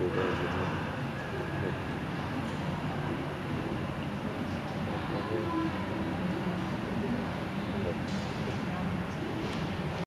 という感ね。はい